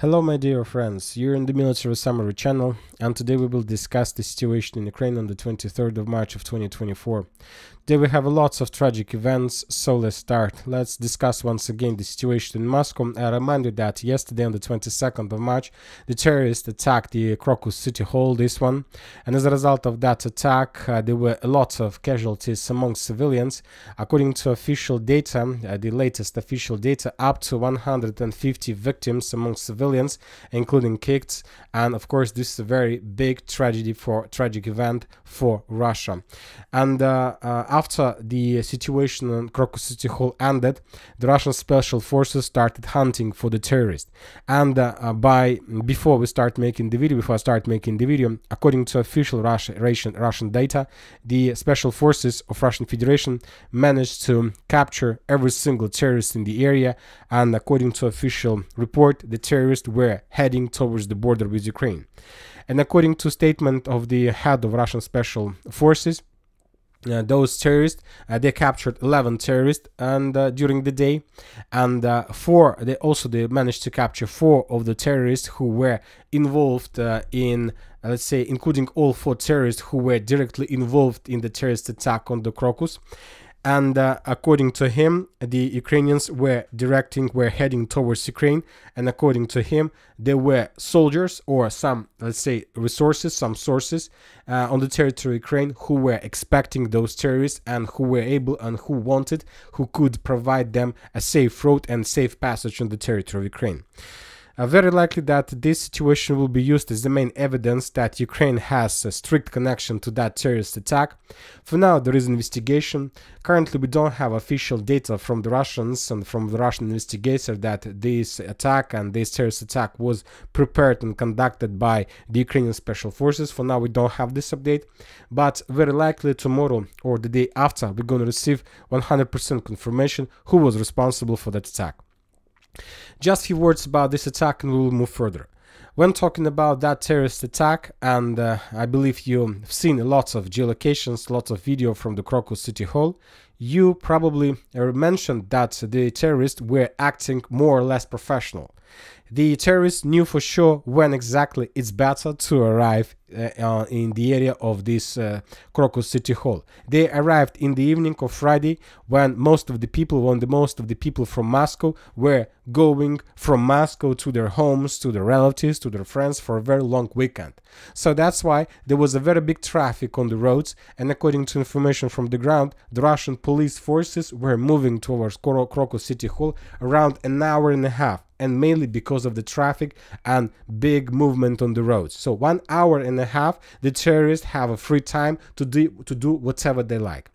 Hello my dear friends, you're in the Military Summary channel and today we will discuss the situation in Ukraine on the 23rd of March of 2024. Today we have lots of tragic events, so let's start. Let's discuss once again the situation in Moscow. I remind you that yesterday on the 22nd of March, the terrorists attacked the Crocus City Hall, this one, and as a result of that attack, uh, there were a lots of casualties among civilians. According to official data, uh, the latest official data, up to 150 victims among civilians, including kids, and of course this is a very big tragedy for tragic event for Russia. And uh, uh after the situation in Crocus City Hall ended, the Russian special forces started hunting for the terrorists. And uh, uh, by before we start making the video, before I start making the video, according to official Russia, Russian, Russian data, the special forces of Russian Federation managed to capture every single terrorist in the area. And according to official report, the terrorists were heading towards the border with Ukraine. And according to statement of the head of Russian special forces, uh, those terrorists uh, they captured 11 terrorists and uh, during the day. And uh, four they also they managed to capture four of the terrorists who were involved uh, in uh, let's say including all four terrorists who were directly involved in the terrorist attack on the crocus and uh, according to him the ukrainians were directing were heading towards ukraine. And according to him there were soldiers or some let's say resources some sources uh, on the territory of ukraine who were expecting those terrorists and who were able and who wanted who could provide them a safe road and safe passage on the territory of ukraine uh, very likely that this situation will be used as the main evidence that Ukraine has a strict connection to that terrorist attack. For now, there is investigation. Currently, we don't have official data from the Russians and from the Russian investigator that this attack and this terrorist attack was prepared and conducted by the Ukrainian special forces. For now, we don't have this update, but very likely tomorrow or the day after, we're going to receive 100% confirmation who was responsible for that attack. Just a few words about this attack and we will move further. When talking about that terrorist attack, and uh, I believe you've seen lots of geolocations, lots of video from the Crocus City Hall, you probably mentioned that the terrorists were acting more or less professional. The terrorists knew for sure when exactly it's better to arrive uh, uh, in the area of this uh, Crocus City Hall. They arrived in the evening of Friday when most of the people, when the most of the people from Moscow were going from Moscow to their homes, to their relatives, to their friends for a very long weekend. So that's why there was a very big traffic on the roads and according to information from the ground, the Russian police forces were moving towards Crocus City Hall around an hour and a half and mainly because of the traffic and big movement on the roads. So one hour and a half, the terrorists have a free time to do, to do whatever they like.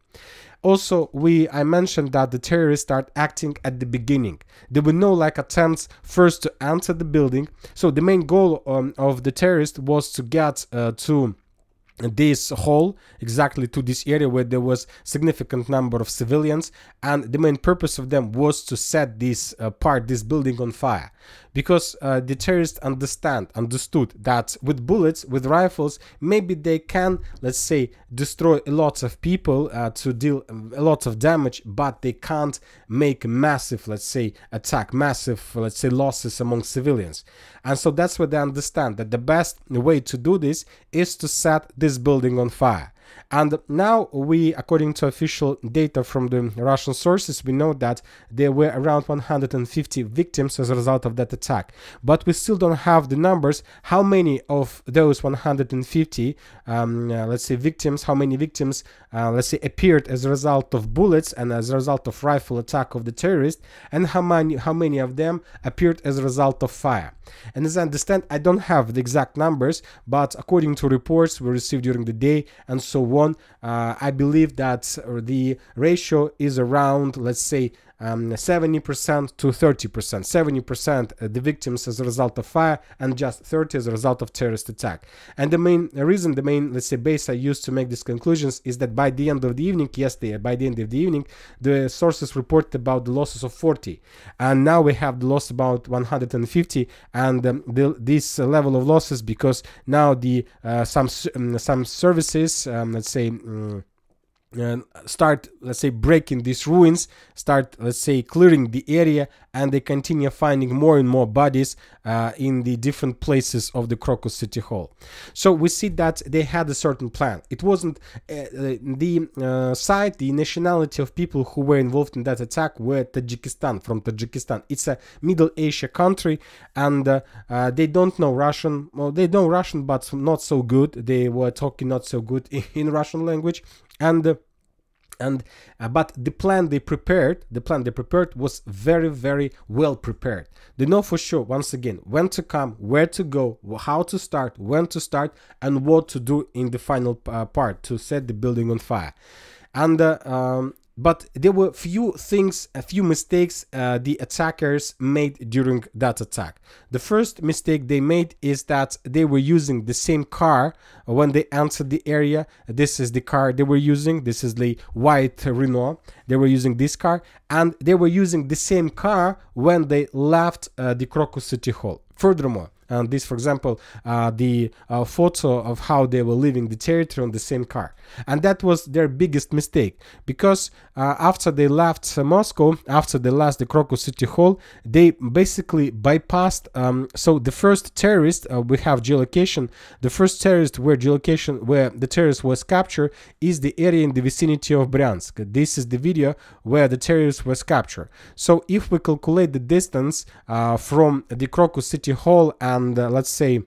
Also, we I mentioned that the terrorists start acting at the beginning. There were no like attempts first to enter the building. So the main goal um, of the terrorists was to get uh, to this hall exactly to this area where there was significant number of civilians and the main purpose of them was to set this uh, part this building on fire because uh, the terrorists understand understood that with bullets with rifles maybe they can let's say destroy a lot of people uh, to deal a lot of damage but they can't make massive let's say attack massive let's say losses among civilians. And so that's what they understand that the best way to do this is to set this building on fire and now we, according to official data from the Russian sources, we know that there were around 150 victims as a result of that attack. But we still don't have the numbers. How many of those 150, um, uh, let's say victims, how many victims, uh, let's say, appeared as a result of bullets and as a result of rifle attack of the terrorist, and how many, how many of them appeared as a result of fire. And as I understand, I don't have the exact numbers, but according to reports we received during the day and so on, uh, I believe that the ratio is around, let's say, um, 70% to 30%. 70% uh, the victims as a result of fire and just 30 as a result of terrorist attack. And the main reason, the main, let's say, base I used to make these conclusions is that by the end of the evening, yesterday, by the end of the evening, the sources reported about the losses of 40. And now we have the loss about 150 and um, the, this uh, level of losses because now the uh, some um, some services, um, let's say, uh, start let's say breaking these ruins start let's say clearing the area and they continue finding more and more bodies uh, in the different places of the crocus city hall. So we see that they had a certain plan. It wasn't uh, uh the uh, side the nationality of people who were involved in that attack were tajikistan from tajikistan. It's a middle asia country and uh, they don't know russian well they know russian but not so good. They were talking not so good in, in russian language and uh, and uh, but the plan they prepared the plan they prepared was very very well prepared. They know for sure once again when to come where to go how to start when to start and what to do in the final uh, part to set the building on fire. And uh, um, but there were few things, a few mistakes uh, the attackers made during that attack. The first mistake they made is that they were using the same car when they entered the area. This is the car they were using. This is the white Renault. They were using this car, and they were using the same car when they left uh, the Crocus City Hall. Furthermore, and this for example uh, the uh, photo of how they were leaving the territory on the same car. And that was their biggest mistake because uh, after they left moscow after they left the crocus city hall they basically bypassed um, so the first terrorist uh, we have geolocation. The first terrorist where geolocation where the terrorist was captured is the area in the vicinity of bryansk. This is the video where the terrorist was captured. So if we calculate the distance uh, from the crocus city hall and and uh, let's say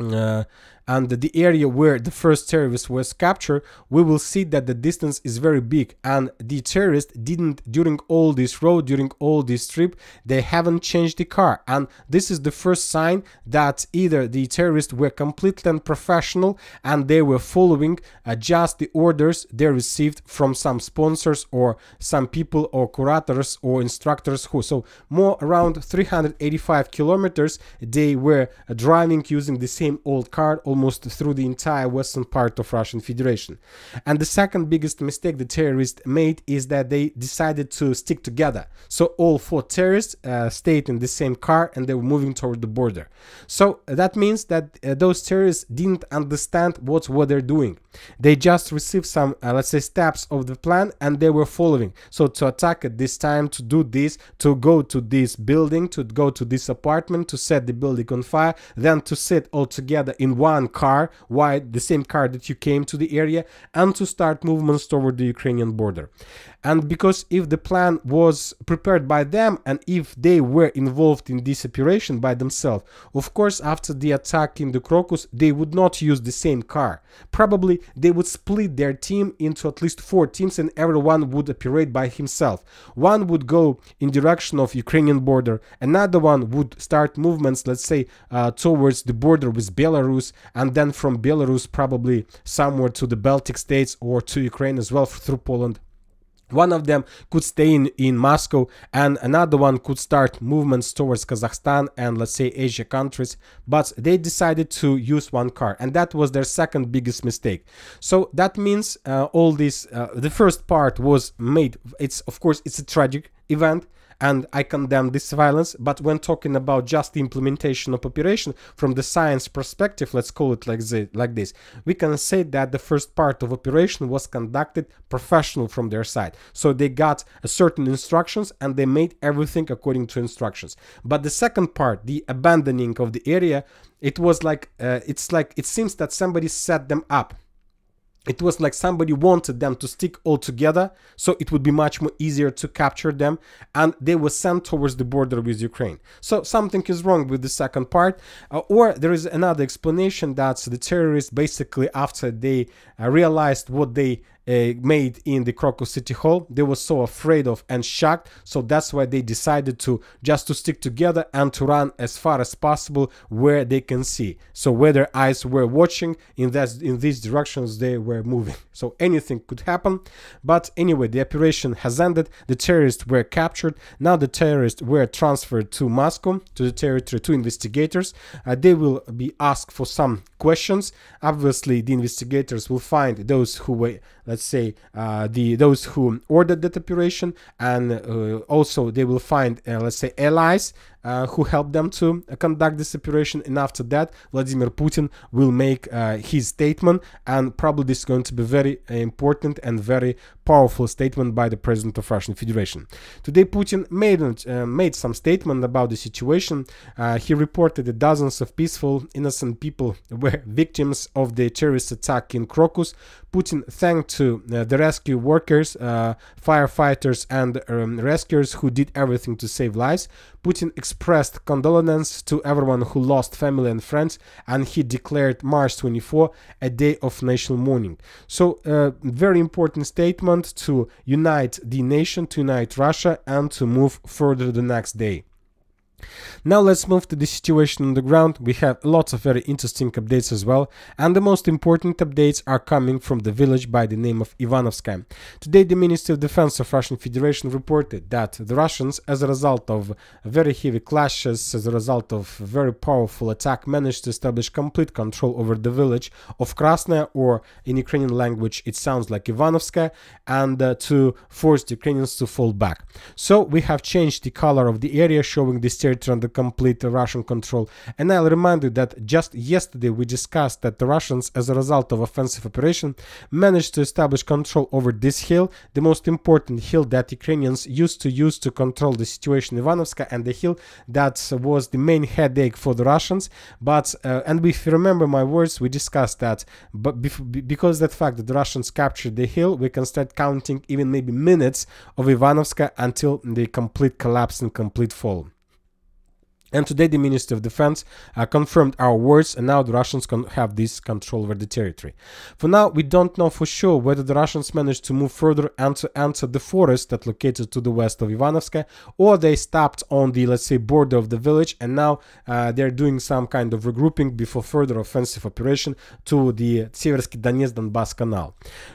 uh, and the area where the first terrorist was captured, we will see that the distance is very big and the terrorist didn't during all this road, during all this trip, they haven't changed the car. And this is the first sign that either the terrorists were completely unprofessional and they were following uh, just the orders they received from some sponsors or some people or curators or instructors who so more around 385 kilometers they were uh, driving using the same old car almost through the entire western part of Russian Federation. And the second biggest mistake the terrorists made is that they decided to stick together. So all four terrorists uh, stayed in the same car and they were moving toward the border. So that means that uh, those terrorists didn't understand what what they're doing. They just received some, uh, let's say, steps of the plan and they were following. So to attack at this time, to do this, to go to this building, to go to this apartment, to set the building on fire, then to sit all together in one one car, why the same car that you came to the area, and to start movements toward the Ukrainian border. And because if the plan was prepared by them and if they were involved in this operation by themselves, of course, after the attack in the Crocus, they would not use the same car. Probably they would split their team into at least four teams and everyone would operate by himself. One would go in direction of Ukrainian border, another one would start movements, let's say, uh, towards the border with Belarus, and then from Belarus probably somewhere to the Baltic states or to Ukraine as well through Poland one of them could stay in, in Moscow and another one could start movements towards Kazakhstan and let's say Asia countries but they decided to use one car and that was their second biggest mistake. So that means uh, all this uh, the first part was made it's of course it's a tragic event and I condemn this violence. But when talking about just the implementation of operation from the science perspective, let's call it like, the, like this, we can say that the first part of operation was conducted professional from their side. So they got a certain instructions and they made everything according to instructions. But the second part, the abandoning of the area, it was like uh, it's like it seems that somebody set them up it was like somebody wanted them to stick all together so it would be much more easier to capture them and they were sent towards the border with ukraine. So something is wrong with the second part. Uh, or there is another explanation that the terrorists basically after they uh, realized what they uh, made in the Crocus City Hall. They were so afraid of and shocked, so that's why they decided to just to stick together and to run as far as possible where they can see. So where their eyes were watching in that in these directions they were moving. So anything could happen. But anyway, the operation has ended. The terrorists were captured. Now the terrorists were transferred to Moscow to the territory to investigators. Uh, they will be asked for some questions. Obviously, the investigators will find those who were let's say uh, the those who ordered that operation and uh, also they will find uh, let's say allies uh, who helped them to uh, conduct this operation. And after that, Vladimir Putin will make uh, his statement, and probably this is going to be very important and very powerful statement by the president of Russian Federation. Today, Putin made uh, made some statement about the situation. Uh, he reported that dozens of peaceful, innocent people were victims of the terrorist attack in Crocus. Putin thanked to uh, the rescue workers, uh, firefighters, and um, rescuers who did everything to save lives. Putin expressed condolences to everyone who lost family and friends, and he declared March 24 a day of national mourning. So, uh, very important statement to unite the nation, to unite Russia, and to move further the next day. Now let's move to the situation on the ground. We have lots of very interesting updates as well, and the most important updates are coming from the village by the name of Ivanovska. Today the Ministry of Defense of Russian Federation reported that the Russians, as a result of very heavy clashes, as a result of very powerful attack, managed to establish complete control over the village of Krasnaya, or in Ukrainian language it sounds like Ivanovska, and uh, to force the Ukrainians to fall back. So we have changed the color of the area showing this territory under complete Russian control. And I'll remind you that just yesterday we discussed that the Russians, as a result of offensive operation, managed to establish control over this hill, the most important hill that Ukrainians used to use to control the situation in Ivanovska, and the hill that was the main headache for the Russians. But uh, and if you remember my words, we discussed that. But because that fact that the Russians captured the hill, we can start counting even maybe minutes of Ivanovska until the complete collapse and complete fall. And today the Ministry of Defense uh, confirmed our words and now the Russians can have this control over the territory. For now, we don't know for sure whether the Russians managed to move further and to enter the forest that located to the west of Ivanovska or they stopped on the, let's say, border of the village and now uh, they're doing some kind of regrouping before further offensive operation to the Seversky Donetsk-Donbass canal.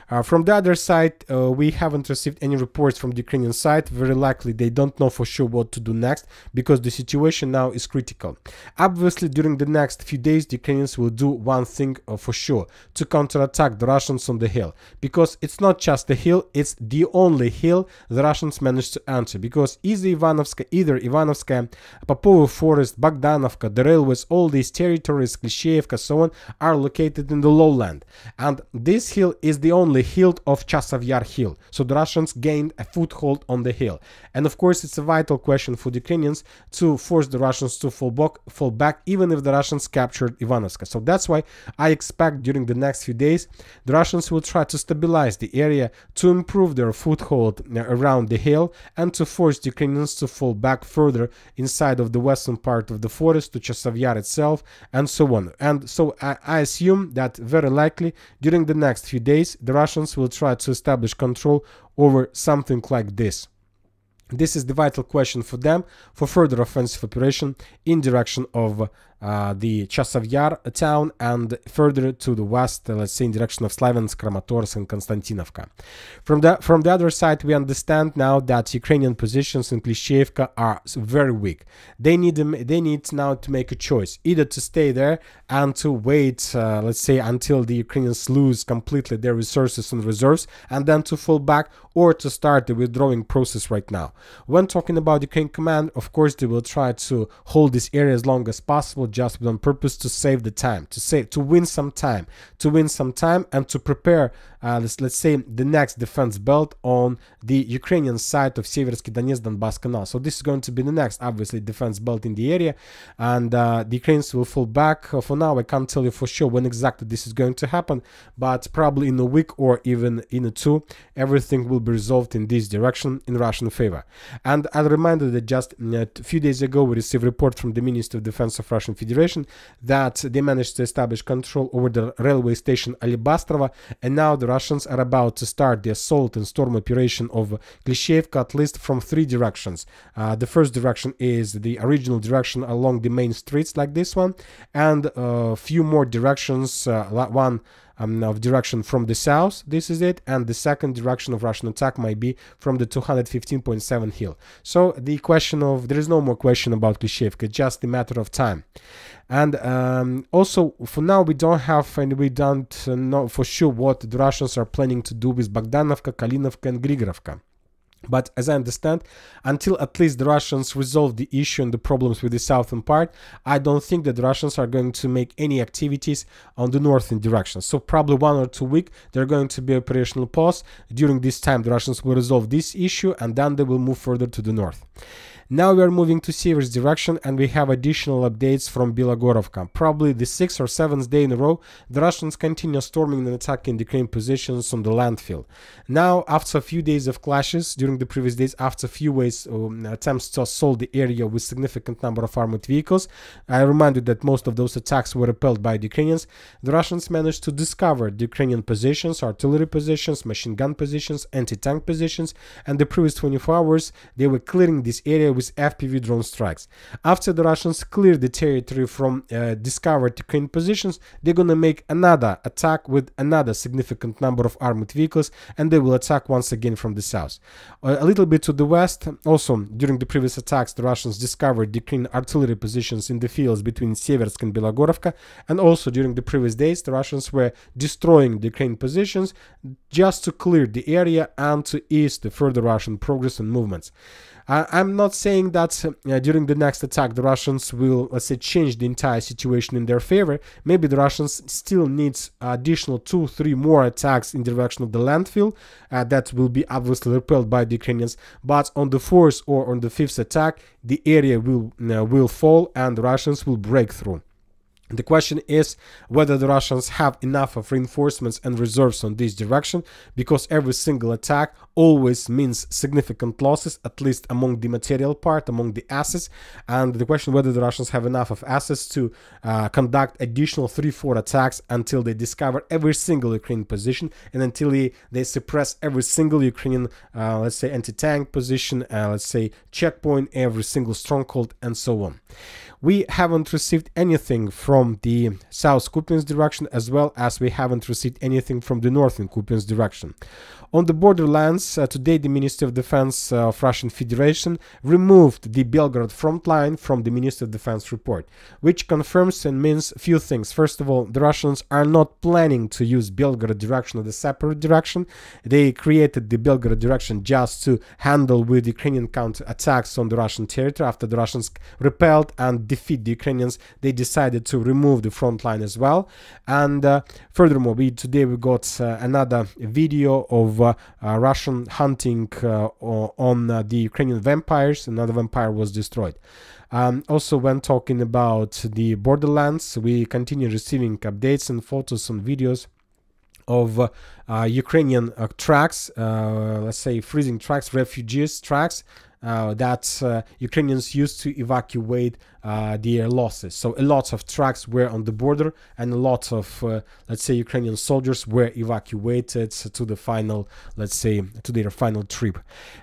Uh, from the other side, uh, we haven't received any reports from the Ukrainian side. Very likely they don't know for sure what to do next because the situation now now is critical. Obviously, during the next few days, the Ukrainians will do one thing uh, for sure to counterattack the Russians on the hill because it's not just the hill, it's the only hill the Russians managed to enter because either Ivanovska, either Ivanovska, Popovo Forest, Bogdanovka, the railways, all these territories, Klishevka, so on, are located in the lowland. And this hill is the only hill of Chasov Yar hill. So the Russians gained a foothold on the hill. And of course, it's a vital question for the Ukrainians to force the Russians Russians to fall back, fall back even if the Russians captured Ivanovska. So that's why I expect during the next few days the Russians will try to stabilize the area to improve their foothold around the hill and to force the Ukrainians to fall back further inside of the western part of the forest to Chasov Yar itself and so on. And so I, I assume that very likely during the next few days the Russians will try to establish control over something like this. This is the vital question for them for further offensive operation in direction of uh, uh, the Chasov Yar town and further to the west, uh, let's say in direction of Slaviansk, Kramatorsk and Konstantinovka. From the, from the other side, we understand now that Ukrainian positions in Klishevka are very weak. They need, they need now to make a choice, either to stay there and to wait, uh, let's say, until the Ukrainians lose completely their resources and reserves, and then to fall back, or to start the withdrawing process right now. When talking about Ukraine command, of course, they will try to hold this area as long as possible just on purpose to save the time, to save, to win some time, to win some time, and to prepare, uh, let's, let's say, the next defense belt on the Ukrainian side of Seversky Donetsk Donbass Canal. So this is going to be the next, obviously, defense belt in the area, and uh, the Ukrainians will fall back. Uh, for now, I can't tell you for sure when exactly this is going to happen, but probably in a week or even in a two, everything will be resolved in this direction in Russian favor. And I'll remind that just uh, a few days ago, we received a report from the Minister of Defense of Russian Federation that they managed to establish control over the railway station Alibastrova, and now the Russians are about to start the assault and storm operation of Klishevka at least from three directions. Uh, the first direction is the original direction along the main streets like this one, and a uh, few more directions, uh, one um, of direction from the south, this is it, and the second direction of Russian attack might be from the 215.7 hill. So the question of, there is no more question about Klishevka, just a matter of time. And um, also, for now, we don't have and we don't know for sure what the Russians are planning to do with Bogdanovka, Kalinovka, and Grigorovka. But as I understand, until at least the Russians resolve the issue and the problems with the southern part, I don't think that the Russians are going to make any activities on the northern direction. So probably one or two weeks they're going to be operational pause. During this time, the Russians will resolve this issue and then they will move further to the north. Now we are moving to Sieversk direction and we have additional updates from Bilogorovka. Probably the sixth or seventh day in a row, the Russians continue storming and attacking the Ukraine positions on the landfill. Now, after a few days of clashes during the previous days, after a few ways um, attempts to assault the area with significant number of armored vehicles, I remind you that most of those attacks were repelled by the Ukrainians. The Russians managed to discover the Ukrainian positions, artillery positions, machine gun positions, anti-tank positions, and the previous 24 hours they were clearing this area with FPV drone strikes. After the Russians clear the territory from uh, discovered Ukraine positions, they're gonna make another attack with another significant number of armored vehicles and they will attack once again from the south. Uh, a little bit to the west, also during the previous attacks, the Russians discovered Ukraine artillery positions in the fields between Seversk and Belogorovka, and also during the previous days, the Russians were destroying the Ukraine positions just to clear the area and to ease the further Russian progress and movements. I'm not saying that uh, during the next attack the Russians will, let's say, change the entire situation in their favor. Maybe the Russians still needs additional two, three more attacks in the direction of the landfill uh, that will be obviously repelled by the Ukrainians. But on the fourth or on the fifth attack, the area will uh, will fall and the Russians will break through. The question is whether the Russians have enough of reinforcements and reserves on this direction, because every single attack always means significant losses, at least among the material part, among the assets. And the question whether the Russians have enough of assets to uh, conduct additional 3-4 attacks until they discover every single Ukrainian position and until they, they suppress every single Ukrainian, uh, let's say, anti-tank position, uh, let's say, checkpoint, every single stronghold, and so on. We haven't received anything from the South Kupiansk direction as well as we haven't received anything from the Northern Kupiansk direction. On the borderlands, uh, today the Ministry of Defense uh, of Russian Federation removed the Belgorod front line from the Ministry of Defense report, which confirms and means a few things. First of all, the Russians are not planning to use Belgorod direction as a separate direction. They created the Belgorod direction just to handle with Ukrainian counter attacks on the Russian territory. After the Russians repelled and defeat the Ukrainians, they decided to remove the front line as well. And uh, furthermore, we today we got uh, another video of uh, uh, Russian hunting uh, on the Ukrainian vampires. Another vampire was destroyed. Um, also, when talking about the borderlands, we continue receiving updates and photos and videos of uh, uh, Ukrainian uh, tracks, let's say freezing tracks, refugees tracks that Ukrainians used to evacuate uh, their losses. So a lot of trucks were on the border and a lot of, uh, let's say, Ukrainian soldiers were evacuated to the final, let's say, to their final trip.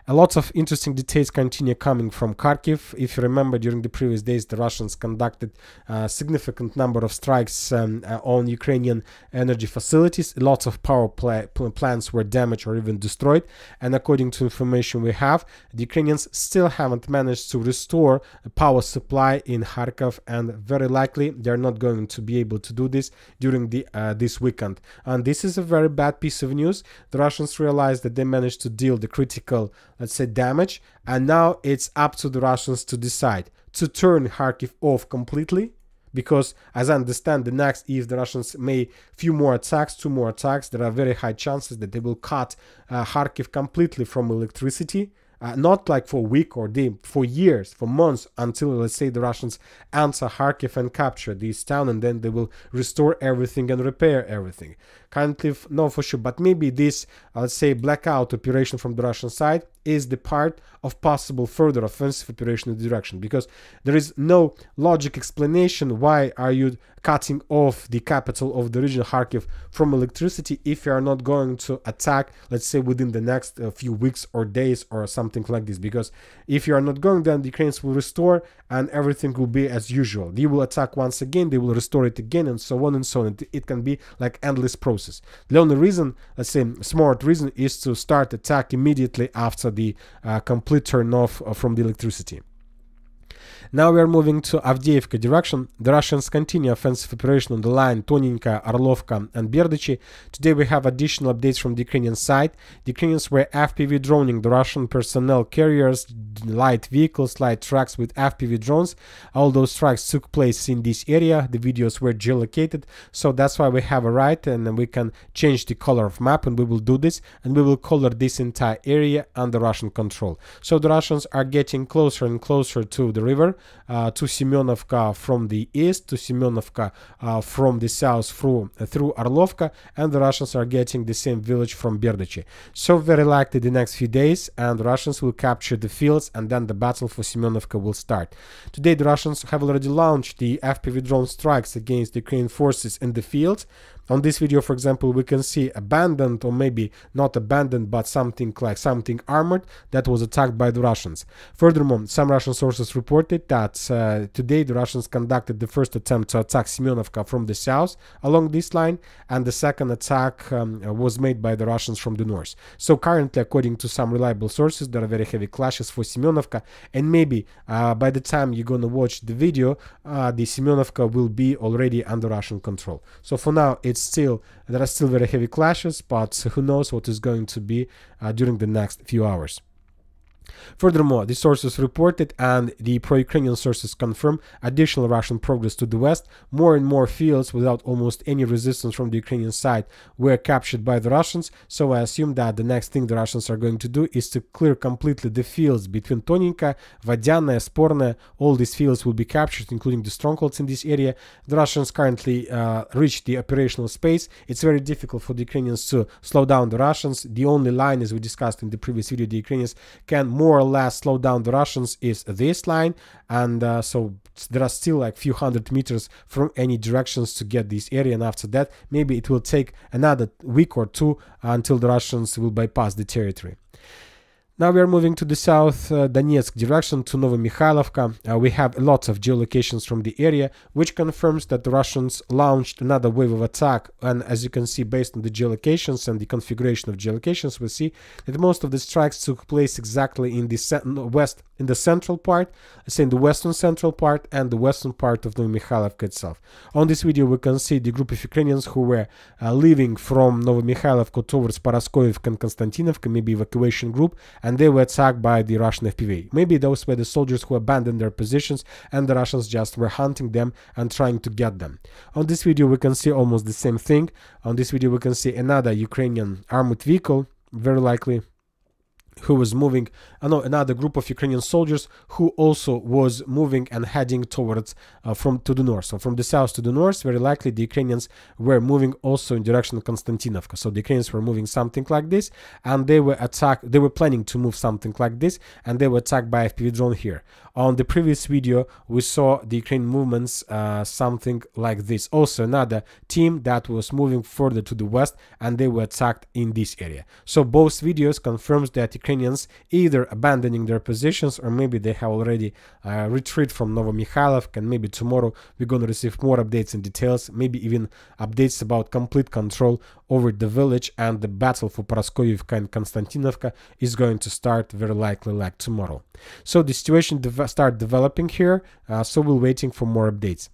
A lot of interesting details continue coming from Kharkiv. If you remember, during the previous days, the Russians conducted a significant number of strikes um, uh, on Ukrainian energy facilities. A lot of power pla plants were damaged or even destroyed. And according to information we have, the Ukrainians still haven't managed to restore a power supply in Kharkov, and very likely they're not going to be able to do this during the uh, this weekend. And this is a very bad piece of news. The Russians realized that they managed to deal the critical, let's say, damage, and now it's up to the Russians to decide to turn Kharkiv off completely because as I understand the next if the Russians may few more attacks, two more attacks, there are very high chances that they will cut uh, Kharkiv completely from electricity uh, not like for a week or day, for years, for months, until let's say the Russians answer Kharkiv and capture this town, and then they will restore everything and repair everything. Currently, no, for sure, but maybe this, let's say, blackout operation from the Russian side is the part of possible further offensive operation in the direction because there is no logic explanation why are you cutting off the capital of the region Kharkiv from electricity if you are not going to attack let's say within the next uh, few weeks or days or something like this because if you are not going then the Ukrainians will restore and everything will be as usual. They will attack once again they will restore it again and so on and so on. It, it can be like endless process the only reason let's say smart reason is to start attack immediately after the uh, complete turn off uh, from the electricity Now we are moving to Avdiivka direction. The Russians continue offensive operation on the line Toninka, Orlovka and Berdichi. Today we have additional updates from the Ukrainian side. The Ukrainians were FPV droning the Russian personnel carriers, light vehicles, light trucks with FPV drones. All those strikes took place in this area. The videos were geolocated, so that's why we have a right and we can change the color of map and we will do this and we will color this entire area under Russian control. So the Russians are getting closer and closer to the river, uh, to Semyonovka from the east, to Semyonovka uh, from the south through, through Orlovka, and the Russians are getting the same village from Berdichi. So very likely the next few days, and Russians will capture the fields, and then the battle for Semyonovka will start. Today the Russians have already launched the FPV drone strikes against Ukrainian forces in the fields, on this video, for example, we can see abandoned or maybe not abandoned, but something like something armored that was attacked by the Russians. Furthermore, some Russian sources reported that uh, today the Russians conducted the first attempt to attack Semyonovka from the south along this line, and the second attack um, was made by the Russians from the north. So currently, according to some reliable sources, there are very heavy clashes for Semyonovka, and maybe uh, by the time you're gonna watch the video, uh, the Semyonovka will be already under Russian control. So for now, it's still there are still very heavy clashes, but who knows what is going to be uh, during the next few hours. Furthermore, the sources reported and the pro-Ukrainian sources confirm additional Russian progress to the west. More and more fields without almost any resistance from the Ukrainian side were captured by the Russians, so I assume that the next thing the Russians are going to do is to clear completely the fields between Toninka, Vadiana, Sporne. All these fields will be captured, including the strongholds in this area. The Russians currently uh, reached the operational space. It's very difficult for the Ukrainians to slow down the Russians. The only line, as we discussed in the previous video, the Ukrainians can more or less slow down the Russians is this line and uh, so there are still like few hundred meters from any directions to get this area and after that maybe it will take another week or two until the Russians will bypass the territory. Now we are moving to the south uh, Donetsk direction to Novomikhailovka. Uh, we have lots of geolocations from the area, which confirms that the Russians launched another wave of attack. And as you can see, based on the geolocations and the configuration of geolocations, we see that most of the strikes took place exactly in the west, in the central part, say in the western central part and the western part of Novomikhailovka itself. On this video, we can see the group of Ukrainians who were uh, leaving from Novomikhailovka towards Paraskoivka and Konstantinovka, maybe evacuation group and they were attacked by the Russian FPV. Maybe those were the soldiers who abandoned their positions and the Russians just were hunting them and trying to get them. On this video we can see almost the same thing. On this video we can see another Ukrainian armored vehicle, very likely who was moving, uh, no, another group of Ukrainian soldiers who also was moving and heading towards uh, from to the north. So from the south to the north, very likely the Ukrainians were moving also in direction of Konstantinovka. So the Ukrainians were moving something like this, and they were attacked. They were planning to move something like this, and they were attacked by FPV drone here. On the previous video, we saw the Ukrainian movements uh, something like this. Also another team that was moving further to the west, and they were attacked in this area. So both videos confirms that Ukrainians either abandoning their positions or maybe they have already uh, retreated from Novomikhailov and maybe tomorrow we're going to receive more updates and details, maybe even updates about complete control over the village and the battle for Paraskoivka and Konstantinovka is going to start very likely like tomorrow. So the situation start developing here, uh, so we're waiting for more updates.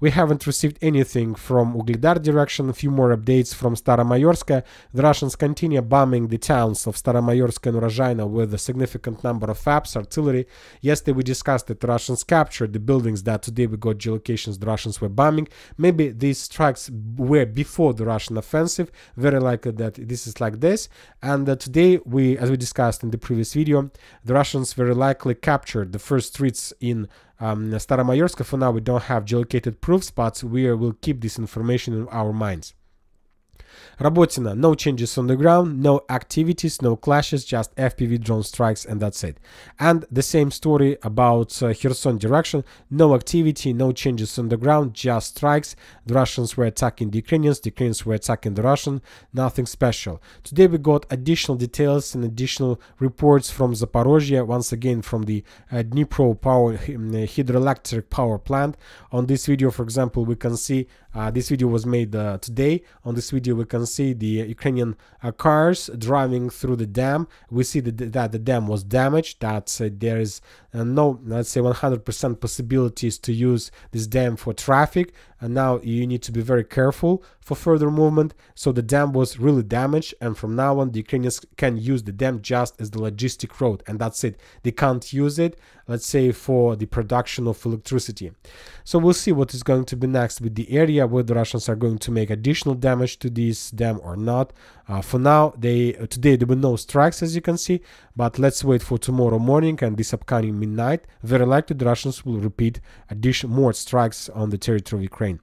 We haven't received anything from Ugledar direction, a few more updates from Staromayorska. The Russians continue bombing the towns of Staromayorsk and Urozhaino with a significant number of FABs, artillery. Yesterday we discussed that the Russians captured the buildings that today we got geolocations the Russians were bombing. Maybe these strikes were before the Russian offensive, very likely that this is like this. And uh, today we, as we discussed in the previous video, the Russians very likely captured the first streets in um, Staromayorska for now we don't have geolocated proofs, spots. we will keep this information in our minds. Robotina, no changes on the ground, no activities, no clashes, just FPV drone strikes and that's it. And the same story about uh, Kherson direction, no activity, no changes on the ground, just strikes. The Russians were attacking the Ukrainians, the Ukrainians were attacking the Russians. nothing special. Today we got additional details and additional reports from Zaporozhye, once again from the uh, Dnipro power hydroelectric power plant. On this video, for example, we can see uh, this video was made uh, today. On this video, we we can see the Ukrainian uh, cars driving through the dam. We see that, that the dam was damaged, that uh, there is uh, no, let's say 100% possibilities to use this dam for traffic. And now you need to be very careful for further movement. So the dam was really damaged. And from now on, the Ukrainians can use the dam just as the logistic road. And that's it. They can't use it, let's say, for the production of electricity. So we'll see what is going to be next with the area, where the Russians are going to make additional damage to this dam or not. Uh, for now, they uh, today there were no strikes, as you can see, but let's wait for tomorrow morning and this upcoming midnight. Very likely the Russians will repeat additional more strikes on the territory of Ukraine.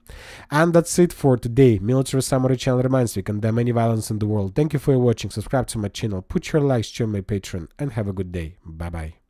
And that's it for today. Military Summary channel reminds we condemn any violence in the world. Thank you for watching. Subscribe to my channel, put your likes, join my Patreon, and have a good day. Bye bye.